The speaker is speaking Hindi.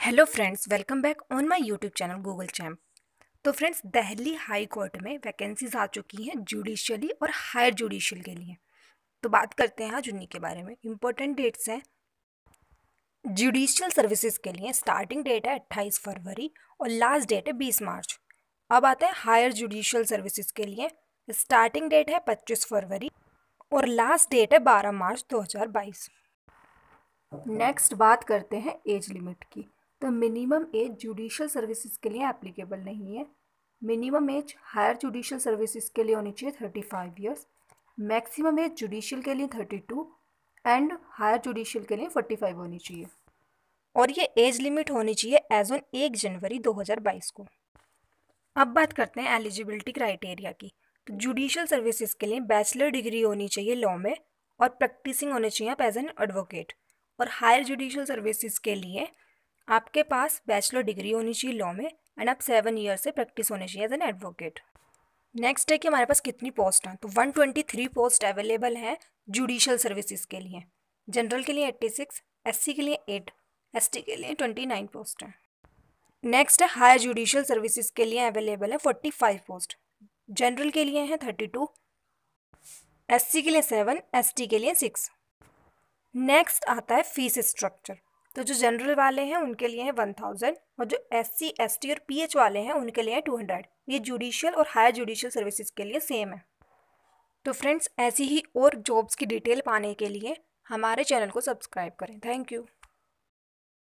Hello friends welcome back on my YouTube channel Google champ तो फ्रेंड्स दिल्ली हाई कोर्ट में वैकेंसीज आ चुकी हैं जुडिशली और हायर जुडिशल के लिए। तो बात करते हैं आज उन्हीं के बारे में। इंपॉर्टेंट डेट्स हैं। जुडिशियल सर्विसेज़ के लिए स्टार्टिंग डेट है अट्ठाईस फरवरी और लास्ट डेट है बीस मार्च। अब आते हैं हायर जुडिशियल सर्विसेज़ के लिए। स्टार्टिंग डेट है पच्चीस फरवरी और लास्ट डेट है बारह मार्च दो हज़ार बाईस। नेक्स्ट बात करते हैं एज लिमिट की। तो मिनिमम एज जुडिशल सर्विसेज़ के लिए एप्लीकेबल नहीं है। Minimum age higher judicial services के लिए होनी चाहिए thirty five years maximum age judicial के लिए thirty two and higher judicial के लिए फोर्टी फाइव होनी चाहिए। और ये एज लिमिट होनी चाहिए एज ऑन एक जनवरी 2022 को। अब बात करते हैं एलिजिबिलिटी क्राइटेरिया की। तो जुडिशियल सर्विसेज़ के लिए बैचलर डिग्री होनी चाहिए लॉ में और प्रैक्टिसिंग होनी चाहिए आप एज एन एडवोकेट और हायर जुडिशियल सर्विसेज़ के लिए आपके पास बैचलर डिग्री होनी चाहिए लॉ में एंड आप सेवन ईयर से प्रैक्टिस होनी चाहिए एज एन एडवोकेट नेक्स्ट है कि हमारे पास कितनी पोस्ट हैं? तो 123 पोस्ट अवेलेबल हैं जुडिशल सर्विसेज़ के लिए. जनरल के लिए 86 एससी के लिए 8 एसटी के लिए 29 पोस्ट हैं. नेक्स्ट है हायर जुडिशल सर्विसेज़ के लिए अवेलेबल है 45 पोस्ट जनरल के लिए हैं 32 एससी के लिए 7 एसटी के लिए 6 नेक्स्ट आता है फ़ीस स्ट्रक्चर तो जो जनरल वाले हैं, उनके लिए है वन थाउज़ेंड और जो एस सी एस टी और पी एच वाले हैं, उनके लिए है टू हंड्रेड ये जुडिशियल और हायर जुडिशियल सर्विसेज़ के लिए सेम है। तो फ्रेंड्स ऐसी ही और जॉब्स की डिटेल पाने के लिए हमारे चैनल को सब्सक्राइब करें। Thank you